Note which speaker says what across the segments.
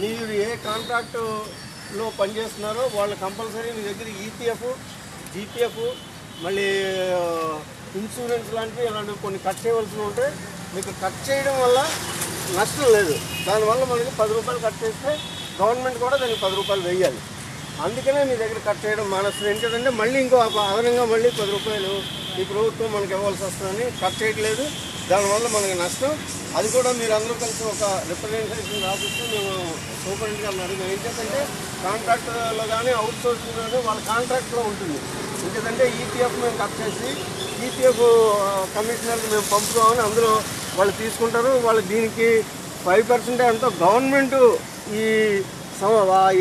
Speaker 1: మీరు ఏ కాంట్రాక్టులో పనిచేస్తున్నారో వాళ్ళు కంపల్సరీ మీ దగ్గర ఈపీఎఫ్ జీపీఎఫ్ మళ్ళీ ఇన్సూరెన్స్ లాంటివి ఇలాంటివి కొన్ని కట్ చేయవలసి ఉంటే మీకు కట్ చేయడం వల్ల నష్టం లేదు. దానివల్ల మనకి పది రూపాయలు కట్ చేస్తే గవర్నమెంట్ కూడా దానికి పది రూపాయలు వెయ్యాలి అందుకనే మీ దగ్గర కట్ చేయడం మానేస్తుంది ఏంటంటే మళ్ళీ ఇంకో అదనంగా మళ్ళీ పది రూపాయలు ఈ ప్రభుత్వం మనకి ఇవ్వాల్సి వస్తుందని కట్ చేయట్లేదు. దానివల్ల మనకి నష్టం అది కూడా మీరు అందరూ కలిసి ఒక రిప్రజెంటేషన్ రాసిస్తే మేము సూపరింటెండెంట్ గారిని అడిగాం ఏంటంటే కాంట్రాక్ట్లో కానీ అవుట్ సోర్సింగ్ కానీ వాళ్ళ కాంట్రాక్ట్లో ఉంటుంది. ఎందుకంటే ఈపీఎఫ్ మేము కట్ చేసి ఈపీఎఫ్ కమిషనర్కి మేము పంపుతామని అందులో వాళ్ళు తీసుకుంటారు. వాళ్ళు దీనికి ఫైవ్ పర్సెంట్ ఎంతో గవర్నమెంట్ ఈ సం-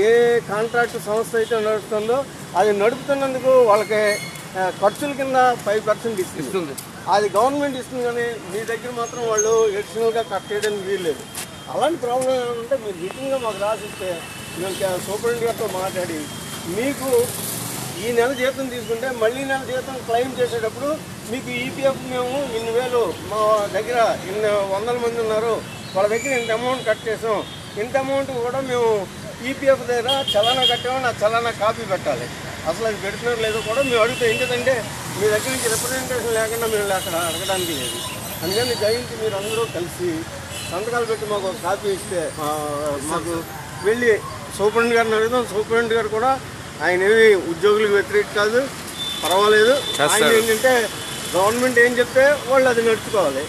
Speaker 1: ఏ కాంట్రాక్ట్ సంస్థ అయితే నడుస్తుందో అది నడుపుతున్నందుకు వాళ్ళకి ఖర్చుల కింద ఫైవ్ పర్సెంట్ ఇస్తుంది. అది గవర్నమెంట్ ఇస్తుంది కానీ మీ దగ్గర మాత్రం వాళ్ళు ఎడిషనల్గా కట్ చేయడానికి వీల్లేదు. అలాంటి ప్రాబ్లం ఏమంటే మీరు నిజంగా మాకు రాసిస్తే మేము సూపరింటెండెంట్ గారితో మాట్లాడి మీకు ఈ నెల జీతం తీసుకుంటే మళ్ళీ నెల జీతం క్లెయిమ్ చేసేటప్పుడు మీకు ఈపీఎఫ్ మేము ఇన్ని వేలు మా దగ్గర ఇన్ని వందల మంది ఉన్నారు. వాళ్ళ దగ్గర ఇంత అమౌంట్ కట్ చేసాం. ఇంత అమౌంట్ కూడా మేము ఈపీఎఫ్ దగ్గర చలానా కట్టామని ఆ చలానా కాపీ పెట్టాలి. అసలు అది పెడుతున్నారు లేదో కూడా మేము అడుగుతాం. ఏంటంటే మీ దగ్గర నుంచి రిప్రజెంటేషన్ లేకుండా మేము అక్కడ అడగడానికి లేదు. అందుకని దయించి మీరు అందరూ కలిసి సంతకాలు పెట్టి మాకు ఒక కాపీ ఇస్తే మాకు వెళ్ళి సూపరింటెండెంట్ గారిని అడుగుదాం. సూపరింటెండెంట్ గారు కూడా ఆయన ఏమి ఉద్యోగులకు వ్యతిరేక కాదు పర్వాలేదు. ఆయన ఏంటంటే గవర్నమెంట్ ఏం చెప్తే వాళ్ళు అది నడుచుకోవాలి.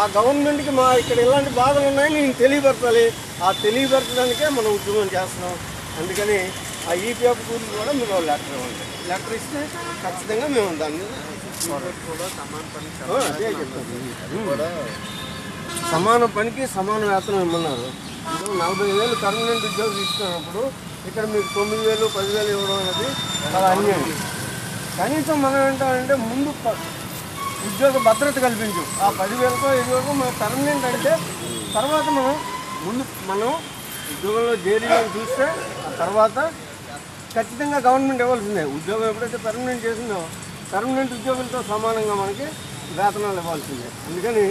Speaker 1: ఆ గవర్నమెంట్కి మా ఇక్కడ ఇలాంటి బాధలు ఉన్నాయని నేను తెలియపరచాలి. ఆ తెలియపరచడానికే మనం ఉద్యమం చేస్తున్నాం. అందుకని ఆ ఈపీఎఫ్ గురించి కూడా మీరు లెటర్ ఇవ్వండి లెటర్ ఇస్తే ఖచ్చితంగా మేము దాన్ని అదే చెప్తాను సమాన పనికి సమాన వేతనం ఇమ్మన్నారు. నలభై వేలు పర్మనెంట్ ఉద్యోగం ఇస్తున్నప్పుడు ఇక్కడ మీకు తొమ్మిది వేలు పదివేలు ఇవ్వడం అనేది చాలా అన్యాయం. కనీసం మనం ఏంటంటే ముందు ఉద్యోగ భద్రత కల్పించు. ఆ పదివేలకో ఇరవైకో మనం పర్మనెంట్ అంటే తర్వాత మనం ముందు మనం ఉద్యోగంలో చేరిన చూస్తే ఆ తర్వాత ఖచ్చితంగా గవర్నమెంట్ ఇవ్వాల్సిందే. ఉద్యోగం ఎప్పుడైతే పర్మనెంట్ చేసిందో పర్మనెంట్ ఉద్యోగులతో సమానంగా మనకి వేతనాలు ఇవ్వాల్సిందే. అందుకని